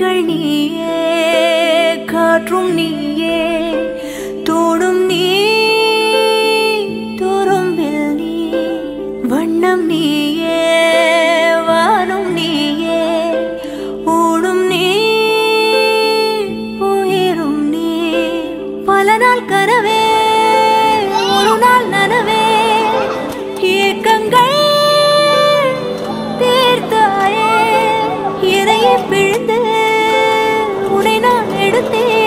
கண்கள் நீயே காற்றும் நீயே தோடும் நீ துரும்பில் நீ வண்ணம் நீயே வானும் நீயே ஊடும் நீ உயிரும் நீ பல நாள் கனவே ஒரு நாள் நனவே ஏக்கங்கள் தீர்த்தாயே இறையை பிழுந்து करते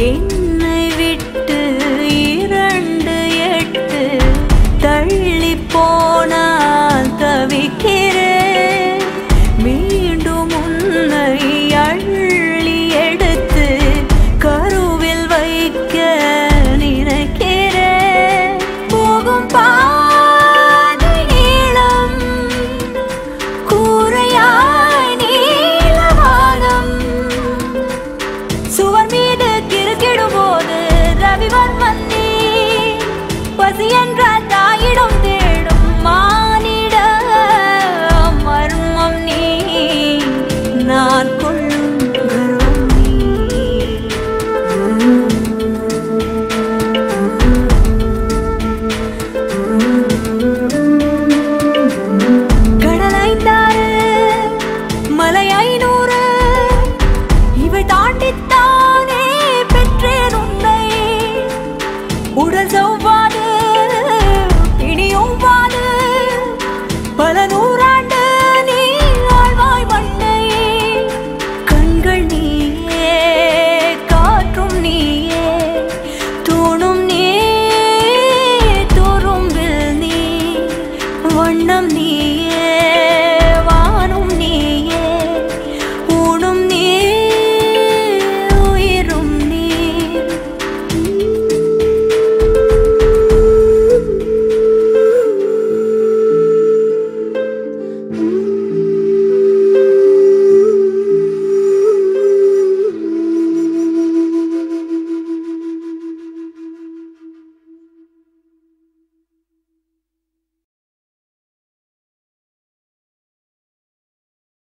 in O razão vai.